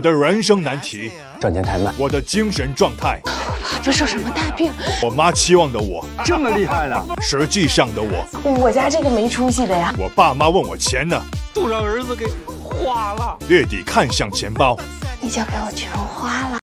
我的人生难题，赚钱太慢，我的精神状态，这是什么大病？我妈期望的我，这么厉害了？实际上的我，我家这个没出息的呀。我爸妈问我钱呢，都让儿子给花了。月底看向钱包，你就给我全花了。